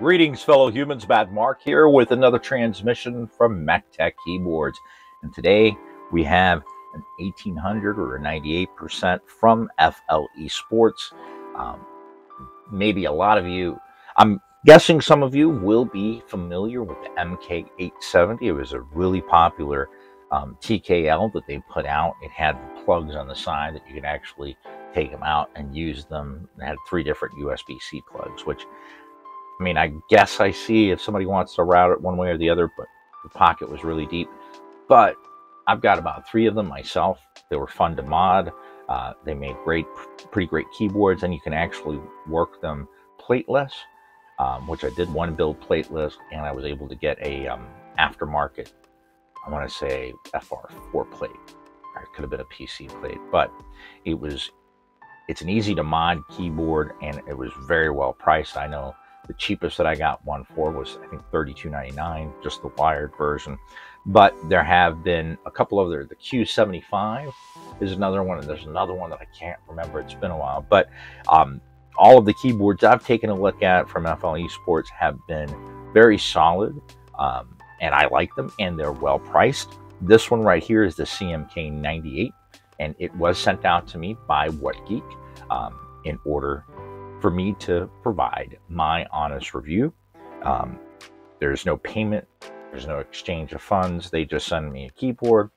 Greetings, fellow humans. Bad Mark here with another transmission from MechTech Keyboards. And today we have an 1800 or a 98% from FL Esports. Um, maybe a lot of you, I'm guessing some of you will be familiar with the MK870. It was a really popular um, TKL that they put out. It had the plugs on the side that you could actually take them out and use them. It had three different USB-C plugs, which I mean, I guess I see if somebody wants to route it one way or the other, but the pocket was really deep. But I've got about three of them myself. They were fun to mod. Uh, they made great, pretty great keyboards, and you can actually work them plateless, um, which I did one build plateless, and I was able to get a um, aftermarket, I want to say FR4 plate. It could have been a PC plate, but it was, it's an easy to mod keyboard, and it was very well priced. I know the cheapest that I got one for was, I think, $32.99, just the wired version. But there have been a couple of other, the Q75 is another one, and there's another one that I can't remember. It's been a while. But um, all of the keyboards I've taken a look at from FL Esports have been very solid, um, and I like them, and they're well priced. This one right here is the CMK98, and it was sent out to me by WhatGeek um, in order for me to provide my honest review. Um, there's no payment, there's no exchange of funds. They just send me a keyboard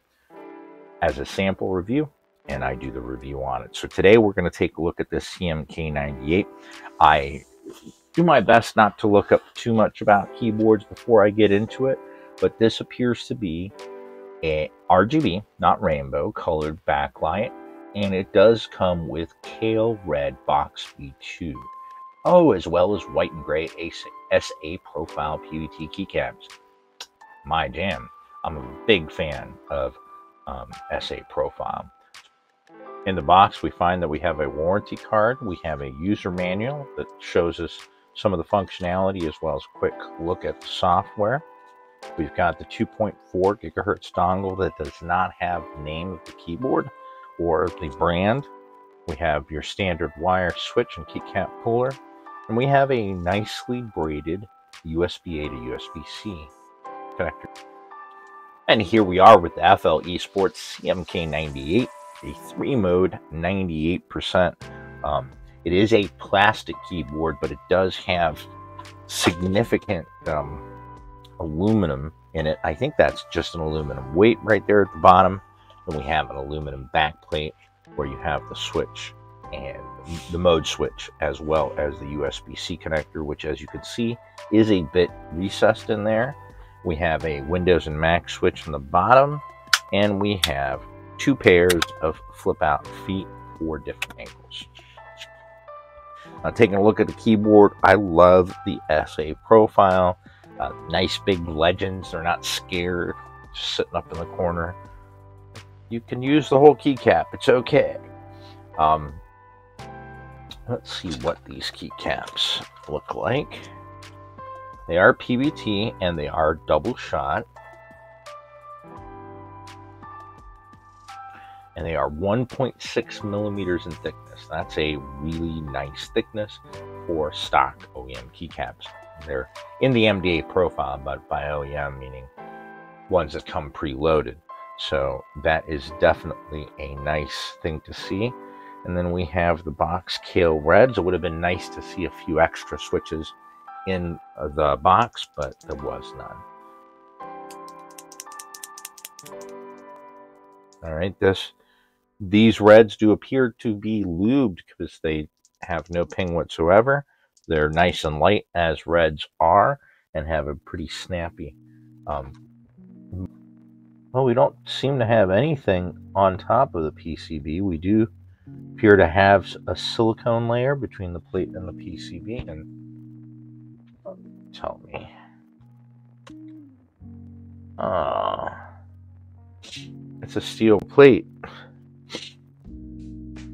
as a sample review, and I do the review on it. So today we're going to take a look at this CMK98. I do my best not to look up too much about keyboards before I get into it, but this appears to be a RGB, not rainbow, colored backlight and it does come with Kailh Red Box B2. Oh, as well as white and gray SA profile PBT keycaps. My jam. I'm a big fan of um, SA profile. In the box, we find that we have a warranty card. We have a user manual that shows us some of the functionality as well as a quick look at the software. We've got the 2.4 gigahertz dongle that does not have the name of the keyboard or the brand. We have your standard wire switch and keycap puller. And we have a nicely braided USB-A to USB-C connector. And here we are with the FL Esports CMK98, a three-mode 98%. Um, it is a plastic keyboard, but it does have significant um, aluminum in it. I think that's just an aluminum weight right there at the bottom. Then we have an aluminum backplate where you have the switch and the mode switch as well as the USB-C connector, which as you can see is a bit recessed in there. We have a Windows and Mac switch in the bottom, and we have two pairs of flip out feet for different angles. Now taking a look at the keyboard, I love the SA profile. Uh, nice big legends, they're not scared, just sitting up in the corner you can use the whole keycap. It's okay. Um, let's see what these keycaps look like. They are PBT and they are double shot. And they are 1.6 millimeters in thickness. That's a really nice thickness for stock OEM keycaps. They're in the MDA profile, but by OEM meaning ones that come preloaded. So that is definitely a nice thing to see. And then we have the box Kailh Reds. It would have been nice to see a few extra switches in the box, but there was none. All right, this these reds do appear to be lubed because they have no ping whatsoever. They're nice and light as reds are and have a pretty snappy um, well, we don't seem to have anything on top of the PCB. We do appear to have a silicone layer between the plate and the PCB. And tell me. Ah, it's a steel plate.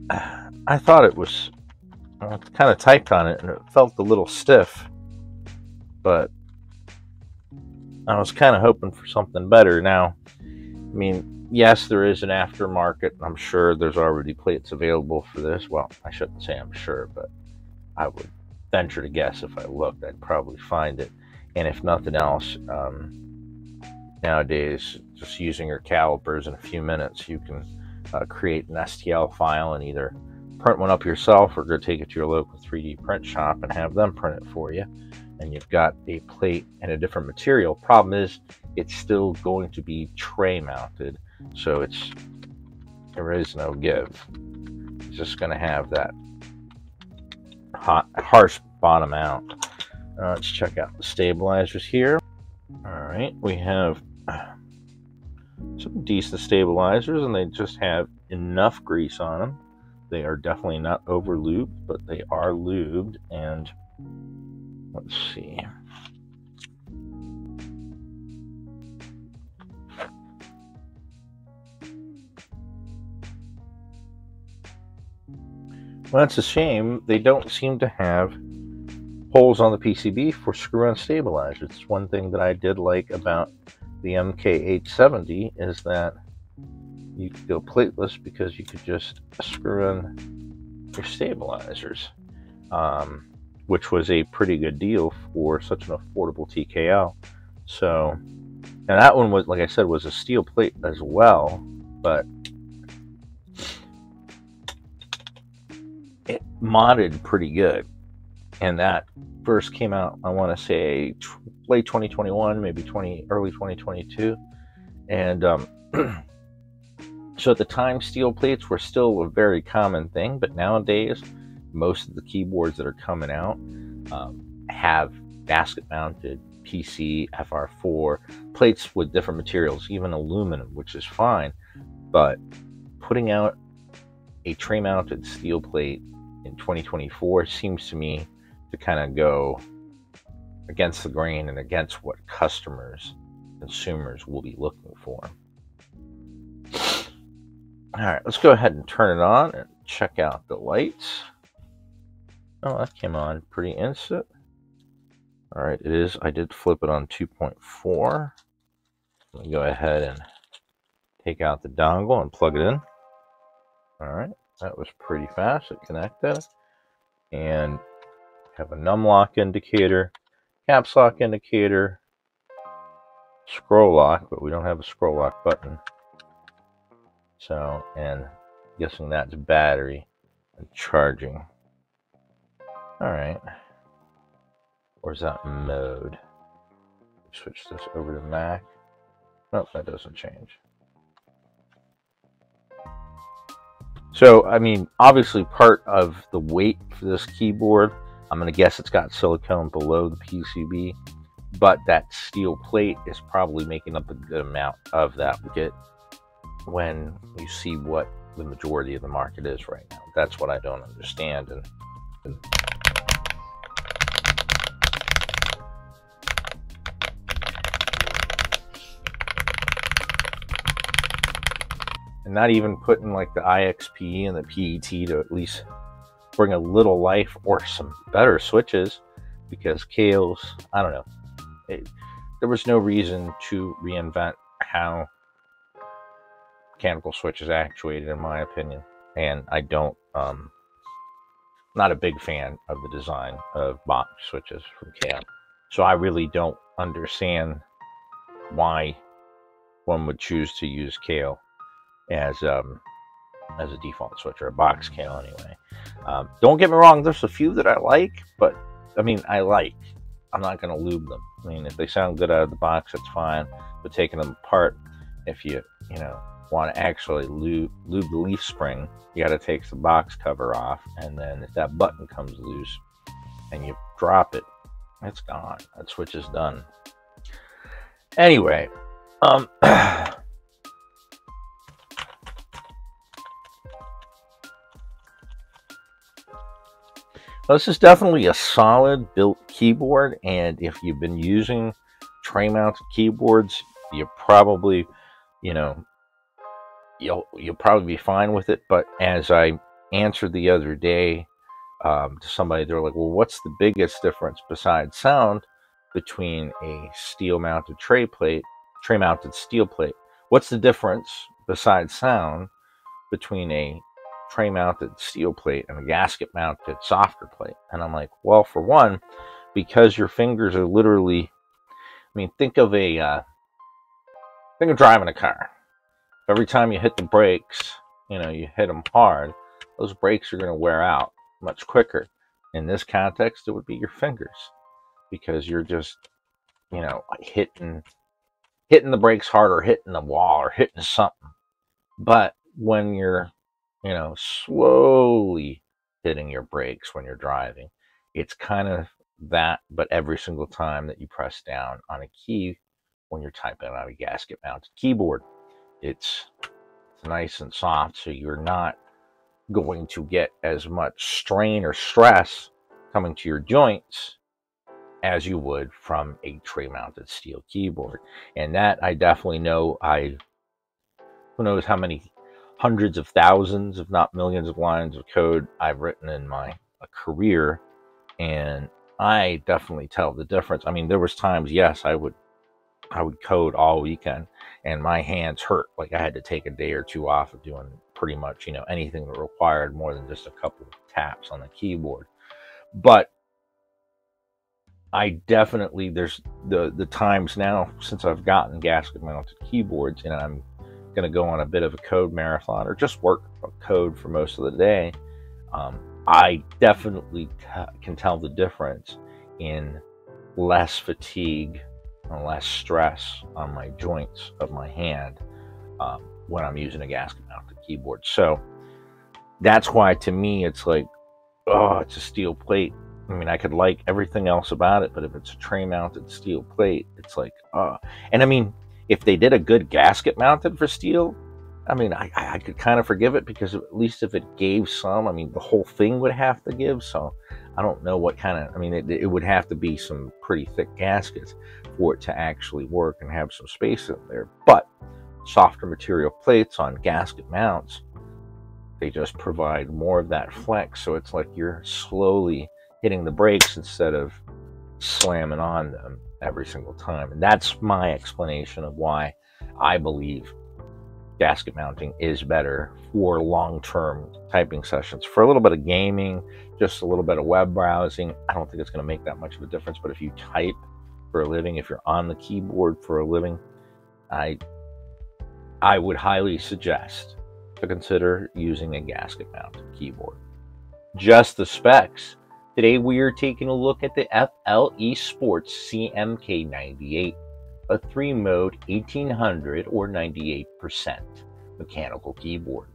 I thought it was uh, kind of typed on it and it felt a little stiff, but I was kind of hoping for something better. Now, I mean, yes, there is an aftermarket. I'm sure there's already plates available for this. Well, I shouldn't say I'm sure, but I would venture to guess if I looked, I'd probably find it. And if nothing else, um, nowadays, just using your calipers in a few minutes, you can uh, create an STL file and either print one up yourself or go take it to your local 3D print shop and have them print it for you. And you've got a plate and a different material. Problem is, it's still going to be tray mounted, so it's there is no give. It's just going to have that hot, harsh bottom out. Uh, let's check out the stabilizers here. All right, we have some decent stabilizers, and they just have enough grease on them. They are definitely not over lubed, but they are lubed. And let's see. Well, that's a shame. They don't seem to have holes on the PCB for screw-on stabilizers. It's one thing that I did like about the MK870 is that you could go plateless because you could just screw in your stabilizers, um, which was a pretty good deal for such an affordable TKL. So, and that one was, like I said, was a steel plate as well, but it modded pretty good. And that first came out, I want to say late 2021, maybe 20, early 2022. And um, so at the time, steel plates were still a very common thing, but nowadays, most of the keyboards that are coming out um, have gasket mounted PC, FR4 plates with different materials, even aluminum, which is fine. But putting out a tray mounted steel plate in 2024 seems to me to kind of go against the grain and against what customers, consumers will be looking for. All right, let's go ahead and turn it on and check out the lights. Oh, that came on pretty instant. All right, it is. I did flip it on 2.4. Let me go ahead and take out the dongle and plug it in. All right. That was pretty fast. It connected. And have a num lock indicator, caps lock indicator, scroll lock, but we don't have a scroll lock button. So, and guessing that's battery and charging. All right. Or is that mode? Switch this over to Mac. Nope, that doesn't change. So, I mean, obviously part of the weight for this keyboard, I'm going to guess it's got silicone below the PCB, but that steel plate is probably making up a good amount of that get when you see what the majority of the market is right now. That's what I don't understand. And, and and not even putting like the IXP and the PET to at least bring a little life or some better switches because Kailh's, I don't know, it, there was no reason to reinvent how mechanical switches actuated, in my opinion. And I don't, um, not a big fan of the design of box switches from Kailh. So I really don't understand why one would choose to use Kailh as um, as a default switch or a box Kailh anyway. Um, don't get me wrong, there's a few that I like, but I mean, I like. I'm not going to lube them. I mean, if they sound good out of the box, that's fine. But taking them apart, if you you know want to actually lube, lube the leaf spring, you got to take the box cover off, and then if that button comes loose and you drop it, it's gone. That switch is done. Anyway, um. this is definitely a solid built keyboard, and if you've been using tray mounted keyboards, you probably, you know, you'll you'll probably be fine with it. But as I answered the other day um, to somebody, they're like, "Well, what's the biggest difference besides sound between a steel mounted tray plate, tray mounted steel plate? What's the difference besides sound between a tray mounted steel plate and a gasket mounted softer plate. And I'm like, well, for one, because your fingers are literally, I mean, think of a, uh, think of driving a car. Every time you hit the brakes, you know, you hit them hard, those brakes are going to wear out much quicker. In this context, it would be your fingers because you're just, you know, hitting hitting the brakes hard or hitting the wall or hitting something. But when you're, you know, slowly hitting your brakes when you're driving, it's kind of that, but every single time that you press down on a key when you're typing on a gasket mounted keyboard, it's, it's nice and soft, so you're not going to get as much strain or stress coming to your joints as you would from a tray mounted steel keyboard. And that I definitely know I, who knows how many hundreds of thousands, if not millions of lines of code I've written in my career. And I definitely tell the difference. I mean, there was times, yes, I would, I would code all weekend and my hands hurt. Like I had to take a day or two off of doing pretty much, you know, anything that required more than just a couple of taps on the keyboard. But I definitely there's the the times now since I've gotten gasket mounted keyboards and I'm going to go on a bit of a code marathon or just work code for most of the day. Um, I definitely can tell the difference in less fatigue and less stress on my joints of my hand um, when I'm using a gasket mounted keyboard. So that's why to me it's like, oh, it's a steel plate I mean, I could like everything else about it, but if it's a tray mounted steel plate, it's like, uh, and I mean, if they did a good gasket mounted for steel, I mean, I, I could kind of forgive it because at least if it gave some, I mean, the whole thing would have to give. So I don't know what kind of, I mean, it, it would have to be some pretty thick gaskets for it to actually work and have some space in there. But softer material plates on gasket mounts, they just provide more of that flex. So it's like you're slowly hitting the brakes instead of slamming on them every single time. And that's my explanation of why I believe gasket mounting is better for long term typing sessions. For a little bit of gaming, just a little bit of web browsing, I don't think it's going to make that much of a difference. But if you type for a living, if you're on the keyboard for a living, I I would highly suggest to consider using a gasket mounted keyboard. Just the specs Today we are taking a look at the FL Esports CMK98, a three mode 1800 or 98% mechanical keyboard.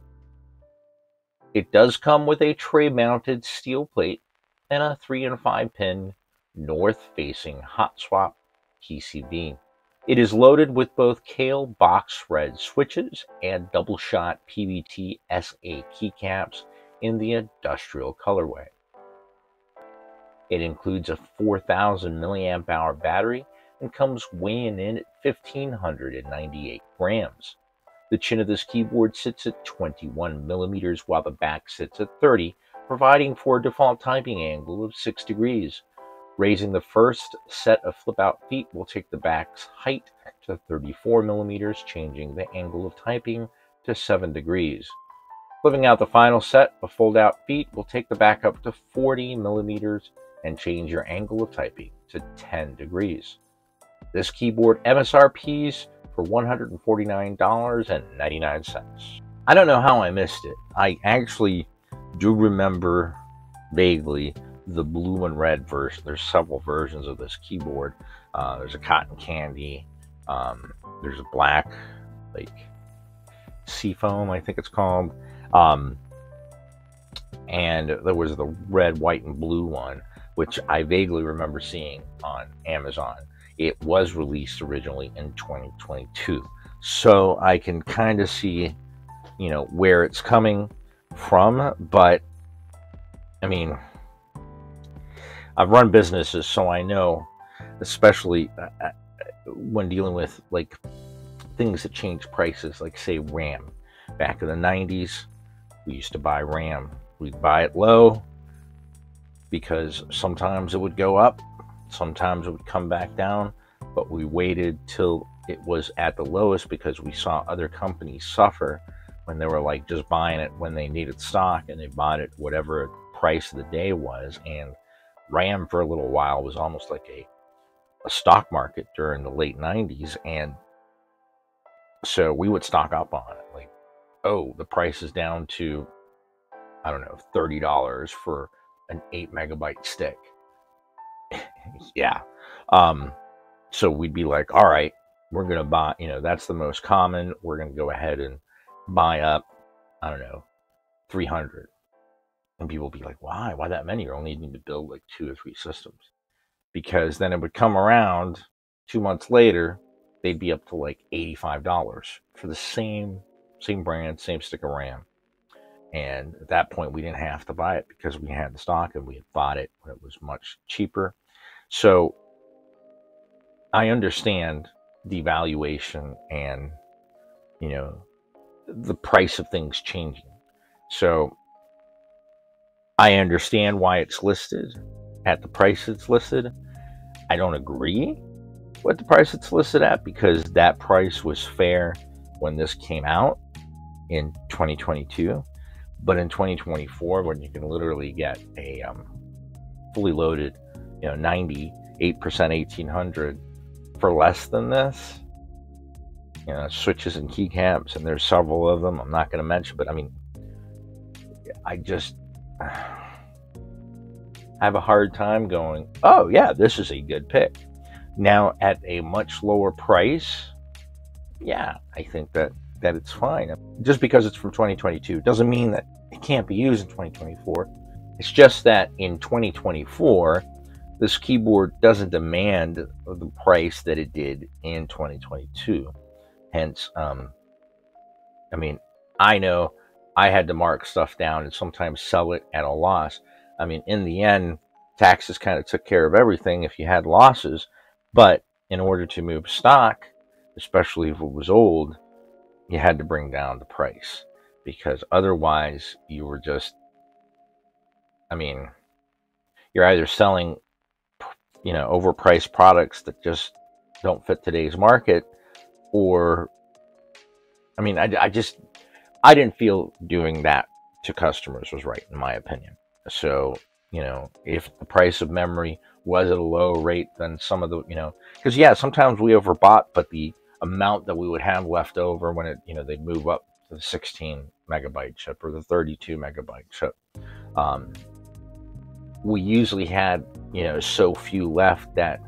It does come with a tray mounted steel plate and a 3 and 5 pin north facing hot swap PCB. It is loaded with both Kailh box red switches and double shot PBT SA keycaps in the industrial colorway. It includes a 4000 milliamp hour battery and comes weighing in at 1598 grams. The chin of this keyboard sits at 21 millimeters while the back sits at 30, providing for a default typing angle of 6 degrees. Raising the first set of flip out feet will take the back's height to 34 millimeters, changing the angle of typing to 7 degrees. Flipping out the final set of fold out feet will take the back up to 40 millimeters, and change your angle of typing to 10 degrees. This keyboard MSRPs for $149.99. I don't know how I missed it. I actually do remember vaguely the blue and red version. There's several versions of this keyboard. Uh, there's a cotton candy. Um, there's a black, like seafoam, I think it's called. Um, and there was the red, white, and blue one which I vaguely remember seeing on Amazon. It was released originally in 2022. So I can kind of see, you know, where it's coming from. But I mean, I've run businesses, so I know, especially uh, uh when dealing with like things that change prices, like say RAM. Back in the 90s, we used to buy RAM. We'd buy it low, because sometimes it would go up, sometimes it would come back down, but we waited till it was at the lowest because we saw other companies suffer when they were like just buying it when they needed stock and they bought it whatever price of the day was. And RAM for a little while was almost like a, a stock market during the late 90s. And so we would stock up on it. Like, oh, the price is down to, I don't know, $30 for an 8 megabyte stick. yeah. Um, so we'd be like, all right, we're going to buy, you know, that's the most common. We're going to go ahead and buy up, I don't know, 300. And people be like, why? Why that many? You're only needing to build like two or three systems. Because then it would come around two months later, they'd be up to like $85 for the same same brand, same stick of RAM. And at that point, we didn't have to buy it because we had the stock and we had bought it when it was much cheaper. So I understand devaluation and, you know, the price of things changing. So I understand why it's listed at the price it's listed. I don't agree with the price it's listed at because that price was fair when this came out in 2022. But in 2024, when you can literally get a um, fully loaded, you know, 98% 1800 for less than this, you know, switches and keycaps, and there's several of them. I'm not going to mention, but I mean, I just have a hard time going, oh, yeah, this is a good pick. Now, at a much lower price, yeah, I think that, that it's fine. Just because it's from 2022 doesn't mean that it can't be used in 2024. It's just that in 2024, this keyboard doesn't demand the price that it did in 2022. Hence, um, I mean, I know I had to mark stuff down and sometimes sell it at a loss. I mean, in the end, taxes kind of took care of everything if you had losses. But in order to move stock, especially if it was old, you had to bring down the price because otherwise you were just, I mean, you're either selling, you know, overpriced products that just don't fit today's market or I mean, I, I just I didn't feel doing that to customers was right in my opinion. So you know, if the price of memory was at a low rate, then some of the you know, because yeah, sometimes we overbought, but the amount that we would have left over when it you know they'd move up to the 16 megabyte chip or the 32 megabyte chip. Um, we usually had you know so few left that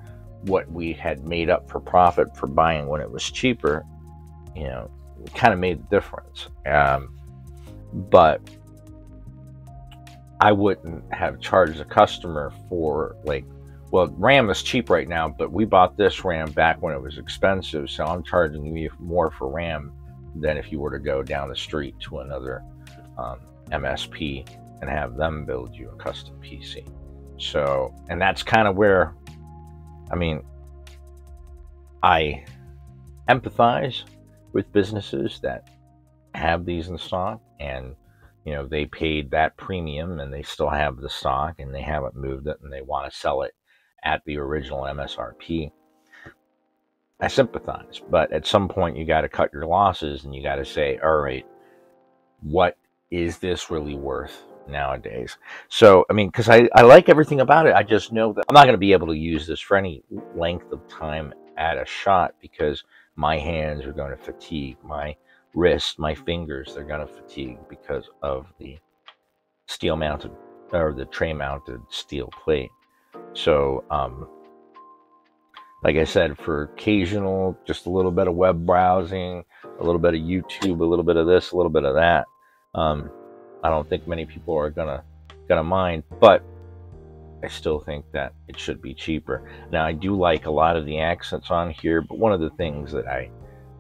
what we had made up for profit for buying when it was cheaper, you know, kind of made the difference. Um, but I wouldn't have charged a customer for like, well, RAM is cheap right now, but we bought this RAM back when it was expensive, so I'm charging you more for RAM than if you were to go down the street to another um, MSP and have them build you a custom PC. So, and that's kind of where I mean, I empathize with businesses that have these in stock and you know they paid that premium and they still have the stock and they haven't moved it and they want to sell it at the original MSRP. I sympathize, but at some point you got to cut your losses and you got to say, all right, what is this really worth? nowadays. So, I mean, because I, I like everything about it. I just know that I'm not going to be able to use this for any length of time at a shot because my hands are going to fatigue. My wrist, my fingers, they're going to fatigue because of the steel mounted or the tray mounted steel plate. So, um, like I said, for occasional, just a little bit of web browsing, a little bit of YouTube, a little bit of this, a little bit of that. Um, I don't think many people are gonna gonna mind, but I still think that it should be cheaper. Now I do like a lot of the accents on here, but one of the things that I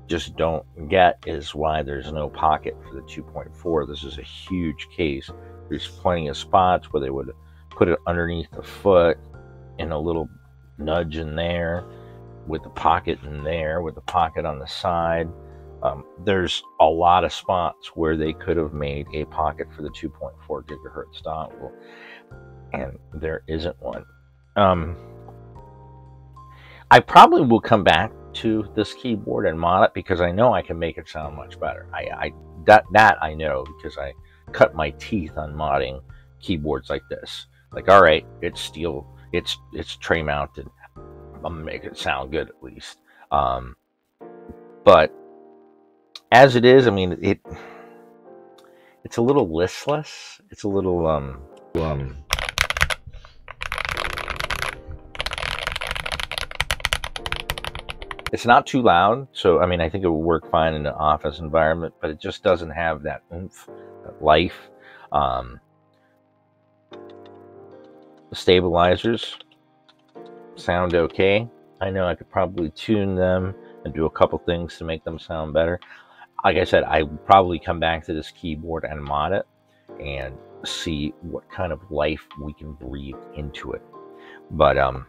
just don't get is why there's no pocket for the 2.4. This is a huge case. There's plenty of spots where they would put it underneath the foot and a little nudge in there with the pocket in there with the pocket on the side. Um, there's a lot of spots where they could have made a pocket for the 2.4 gigahertz dongle, and there isn't one. Um, I probably will come back to this keyboard and mod it because I know I can make it sound much better. I, I that that I know because I cut my teeth on modding keyboards like this. Like, all right, it's steel, it's it's tray mounted. I'm gonna make it sound good at least. Um, but as it is, I mean, it it's a little listless. It's a little um um it's not too loud, so I mean, I think it would work fine in an office environment, but it just doesn't have that oomph, that life. Um, the stabilizers sound okay. I know I could probably tune them and do a couple things to make them sound better. Like I said, I probably come back to this keyboard and mod it and see what kind of life we can breathe into it. But um,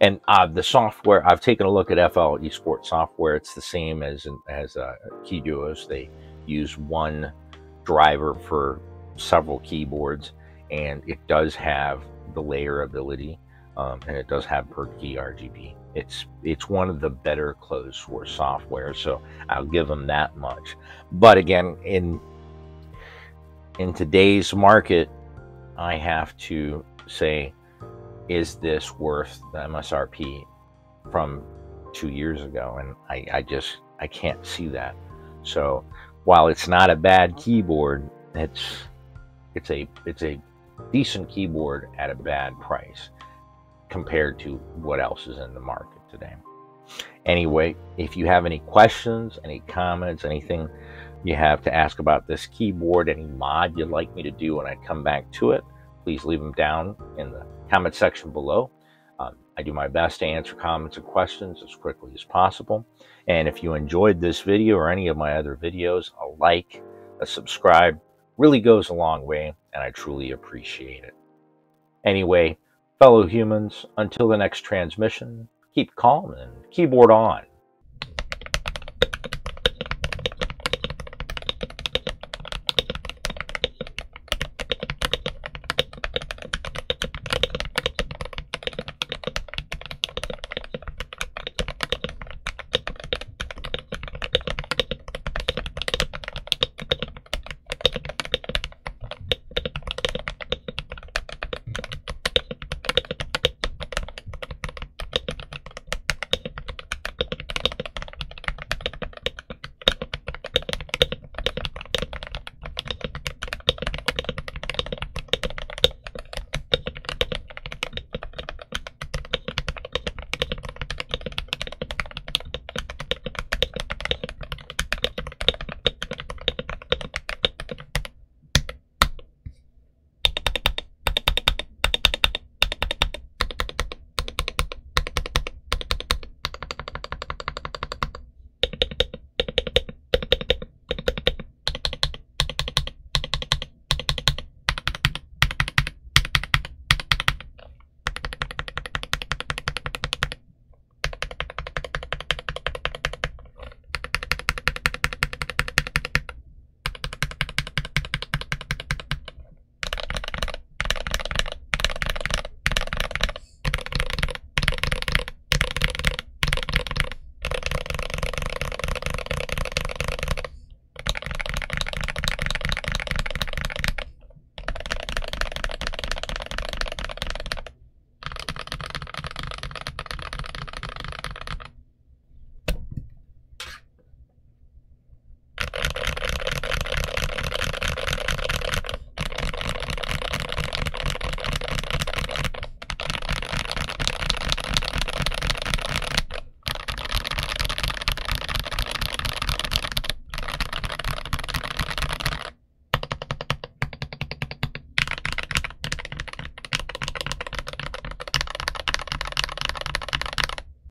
and uh, the software I've taken a look at FL Esports software. It's the same as as uh, Key Duos. They use one driver for several keyboards, and it does have the layer ability, um, and it does have per key RGB. It's it's one of the better closed source software, so I'll give them that much. But again, in in today's market, I have to say is this worth the MSRP from two years ago? And I, I just I can't see that. So while it's not a bad keyboard, it's it's a it's a decent keyboard at a bad price compared to what else is in the market today. Anyway, if you have any questions, any comments, anything you have to ask about this keyboard, any mod you'd like me to do when I come back to it, please leave them down in the comment section below. Um, I do my best to answer comments and questions as quickly as possible. And if you enjoyed this video or any of my other videos, a like, a subscribe really goes a long way, and I truly appreciate it. Anyway, fellow humans, until the next transmission, keep calm and keyboard on.